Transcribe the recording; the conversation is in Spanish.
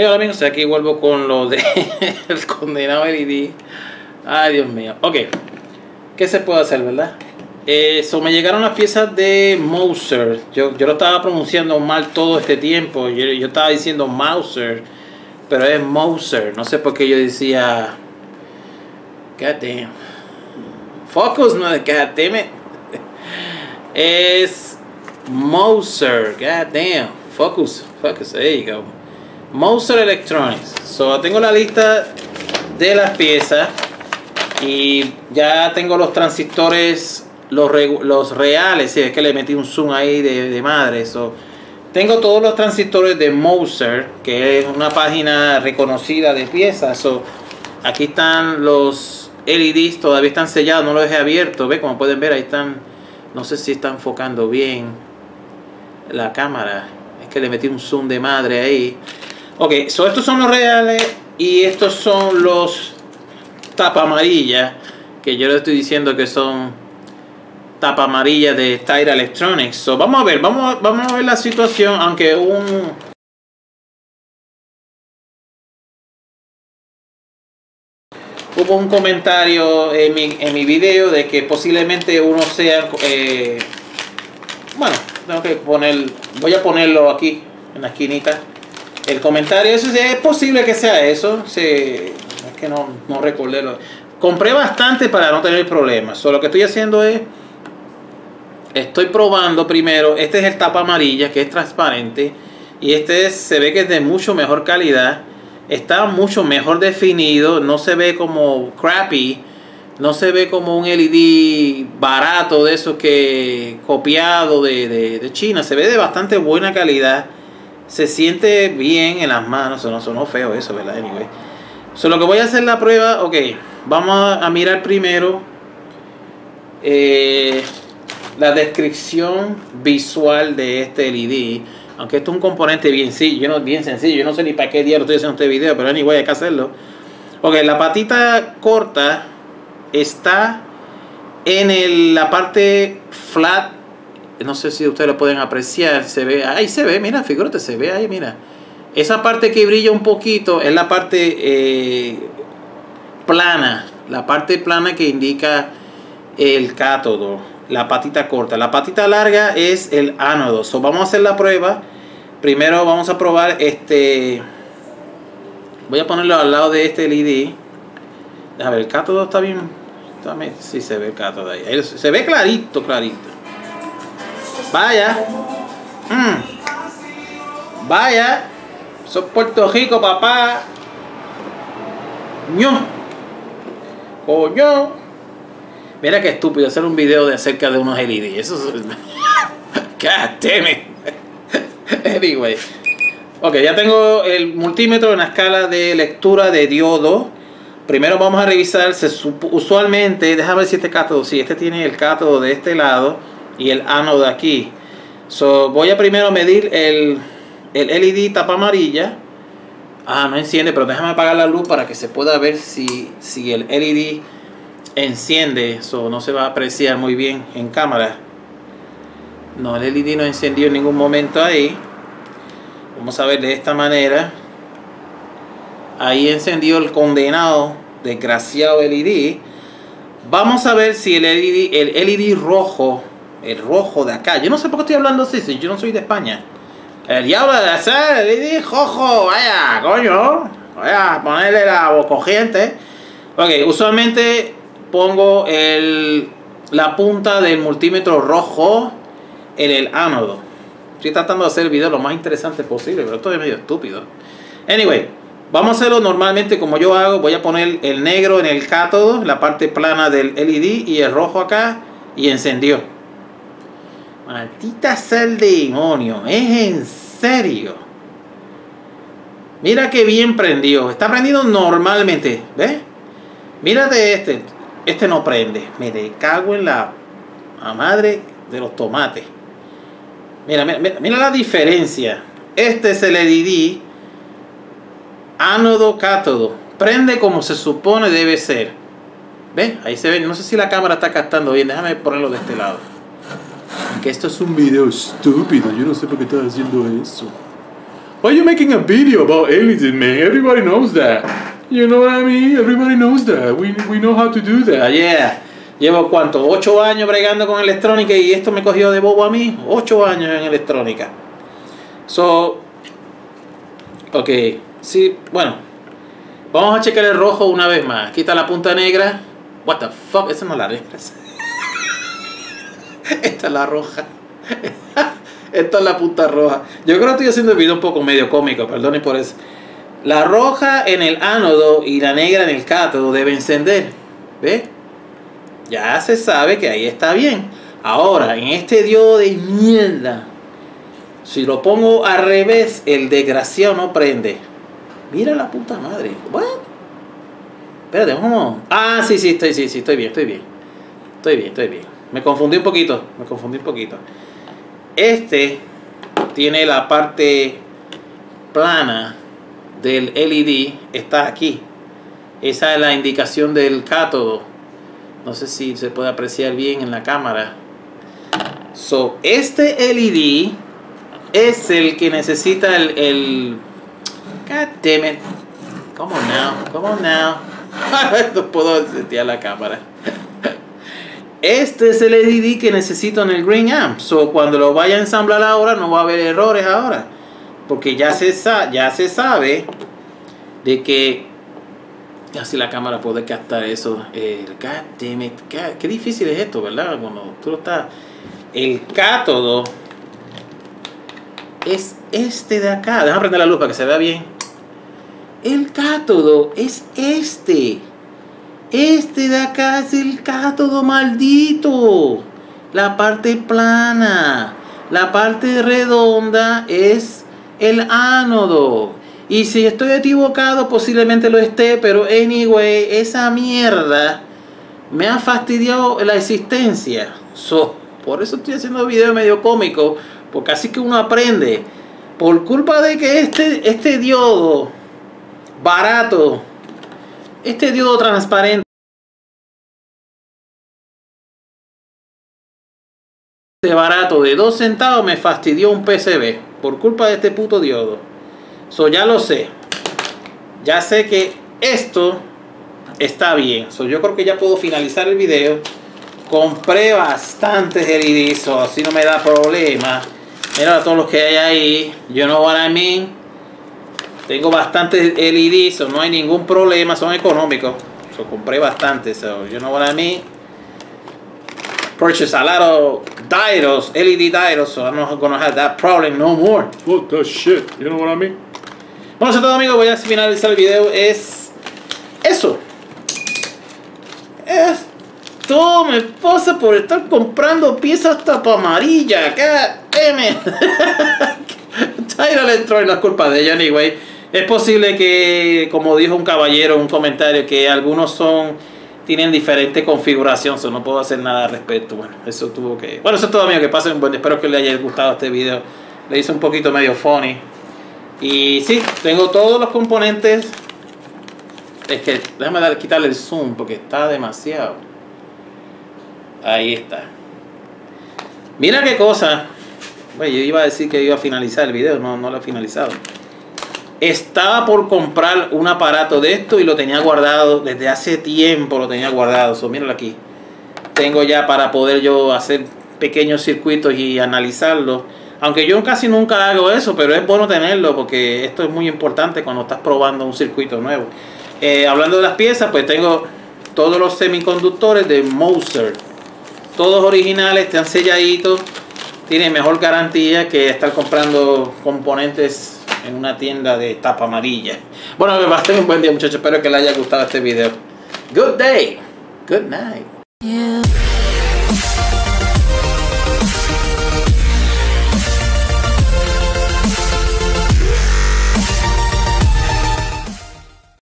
Y ahora amigos, aquí vuelvo con lo de el condenado LED. Ay, Dios mío. Ok. ¿Qué se puede hacer, verdad? Eso, me llegaron las piezas de Mouser. Yo, yo lo estaba pronunciando mal todo este tiempo. Yo, yo estaba diciendo Mouser, pero es Mouser. No sé por qué yo decía. God damn. Focus, no God damn it. Es Mouser. God damn. Focus. Focus. There you go. Mouser Electronics. So, tengo la lista de las piezas. Y ya tengo los transistores los, los reales, si es que le metí un zoom ahí de, madre. eso tengo todos los transistores de Moser, que es una página reconocida de piezas. aquí están los LEDs, todavía están sellados, no los dejé abiertos. Ve, como pueden ver, ahí están. No sé si está enfocando bien la cámara. Es que le metí un zoom de madre ahí. Ok, so estos son los reales y estos son los tapa amarilla que yo le estoy diciendo que son tapa amarilla de Tyra Electronics. So, vamos a ver, vamos, a ver la situación, aunque un... Hubo un comentario en mi, en mi video de que posiblemente uno sea... Eh, bueno, tengo que poner... Voy a ponerlo aquí, en la esquinita. El comentario, eso es posible que sea eso. es que no, no recordé. Compré bastante para no tener problemas. Lo que estoy haciendo es estoy probando primero, este es el tapa amarilla que es transparente y este se ve que es de mucho mejor calidad, está mucho mejor definido, no se ve como crappy, no se ve como un LED barato de esos que copiado de, China, se ve de bastante buena calidad, se siente bien en las manos, no sonó feo eso, ¿verdad? Anyway. lo que voy a hacer la prueba, ok, vamos a mirar primero. Eh, la descripción visual de este LED. Aunque esto es un componente bien, sí, yo no, bien sencillo. Yo no sé ni para qué día lo estoy haciendo este video, pero anyway, hay que hacerlo. Ok, la patita corta está en la parte flat. No sé si ustedes lo pueden apreciar. Se ve, ahí se ve, mira, figúrate, se ve ahí, mira. Esa parte que brilla un poquito es la parte eh, plana. La parte plana que indica el cátodo la patita corta. La patita larga es el ánodo. So, vamos a hacer la prueba. Primero vamos a probar este. Voy a ponerlo al lado de este LED. A ver, el cátodo está bien. También, sí se ve el cátodo ahí. Se ve clarito, clarito. Vaya. Mm. Vaya. Sos Puerto Rico, papá. ño. Coño. Mira qué estúpido hacer un video de acerca de unos LED. Eso es. Anyway. Ok, ya tengo el multímetro en la escala de lectura de diodo. Primero vamos a revisar, usualmente, déjame ver si este cátodo, si este tiene el cátodo de este lado y el ánodo aquí. So, voy a primero medir el, el LED tapa amarilla. Ah, no enciende, pero déjame apagar la luz para que se pueda ver si, si el LED enciende, eso no se va a apreciar muy bien en cámara. No, el LED no encendió en ningún momento ahí. Vamos a ver de esta manera. Ahí encendió el condenado, desgraciado LED. Vamos a ver si el LED, el LED rojo, el rojo de acá. Yo no sé por qué estoy hablando así, si yo no soy de España. El diablo de hacer LED rojo, vaya, coño. Vaya, ponerle la corriente. Ok, usualmente pongo el, la punta del multímetro rojo en el ánodo. Estoy tratando de hacer el video lo más interesante posible, pero esto es medio estúpido. Anyway, vamos a hacerlo normalmente como yo hago. Voy a poner el negro en el cátodo, la parte plana del LED y el rojo acá y encendió. Maldita sea el demonio, es en serio. Mira que bien prendió. Está prendido normalmente. ¿Ves? Mírate este. Este no prende. Me cago en la, madre de los tomates. Mira, mira, mira, la diferencia. Este es el LED ánodo cátodo. Prende como se supone debe ser. ¿Ves? Ahí se ve. No sé si la cámara está captando bien. Déjame ponerlo de este lado. Que esto es un video estúpido. Yo no sé por qué estás haciendo eso. Why are you making a video about aliens, man? Everybody knows that. You know what I mean? Everybody knows that. We, we know how to do that. Yeah. Llevo cuánto? Ocho años bregando con electrónica y esto me cogió de bobo a mí. Ocho años en electrónica. So, ok. Sí, bueno. Vamos a checar el rojo una vez más. Quita la punta negra. What the fuck? Esa no es la negra. Esta es la roja. Esta es la punta roja. Yo creo que estoy haciendo el video un poco medio cómico, perdone por eso. La roja en el ánodo y la negra en el cátodo deben encender. ¿Ve? Ya se sabe que ahí está bien. Ahora, en este diodo de mierda, si lo pongo al revés, el desgraciado no prende. Mira la puta madre. What? Espérate, vamos. Ah, sí, sí, estoy, sí, sí, estoy bien, estoy bien. Estoy bien, estoy bien. Me confundí un poquito, me confundí un poquito. Este tiene la parte plana del LED, está aquí. Esa es la indicación del cátodo. No sé si se puede apreciar bien en la cámara. So, este LED es el que necesita el, el God damn it. Come on now, come on now. no puedo setear la cámara. Este es el LED que necesito en el Green Amp. So, cuando lo vaya a ensamblar ahora, no va a haber errores ahora. Porque ya se, ya se sabe de que. Así la cámara puede captar eso. El God. Qué difícil es esto, ¿verdad? Cuando tú estás. El cátodo es este de acá. Déjame prender la luz para que se vea bien. El cátodo es este. Este de acá es el cátodo maldito. La parte plana. La parte redonda es el ánodo. Y si estoy equivocado, posiblemente lo esté, pero anyway, esa mierda me ha fastidiado la existencia. So, por eso estoy haciendo video medio cómico, porque así que uno aprende. Por culpa de que este, este diodo barato este diodo transparente barato de 2 centavos me fastidió un PCB por culpa de este puto diodo. So ya lo sé. Ya sé que esto está bien. So yo creo que ya puedo finalizar el video. Compré bastantes LEDs, así no me da problema. Mira todos los que hay ahí. Yo no what I mean. Tengo bastantes LEDs, no hay ningún problema, son económicos. So, compré bastantes, so, you know what I mean? Purchase a lot of diodes, LED diodes, so I'm not gonna have that problem no more. What the shit, you know what I mean? Bueno, eso es todo amigos, voy a finalizar el video, es eso. Es todo me pasa por estar comprando piezas tapa amarilla, God damn it. Tidal entró en la culpa de ella anyway. Es posible que, como dijo un caballero en un comentario, que algunos son tienen diferente configuración, so no puedo hacer nada al respecto. Bueno, eso tuvo que. Bueno, eso es todo mío, que pasen buen. Espero que les haya gustado este video. Le hice un poquito medio funny. Y sí, tengo todos los componentes. Es que déjame dar, quitarle el zoom porque está demasiado. Ahí está. Mira qué cosa. Bueno, yo iba a decir que iba a finalizar el video, no, no lo he finalizado. Estaba por comprar un aparato de esto y lo tenía guardado desde hace tiempo, lo tenía guardado. So, míralo aquí. Tengo ya para poder yo hacer pequeños circuitos y analizarlo. Aunque yo casi nunca hago eso, pero es bueno tenerlo porque esto es muy importante cuando estás probando un circuito nuevo. Eh, hablando de las piezas, pues tengo todos los semiconductores de Moser. Todos originales, están selladitos. Tienen mejor garantía que estar comprando componentes en una tienda de tapa amarilla. Bueno, que pasen un buen día muchachos, espero que les haya gustado este video. Good day, good night.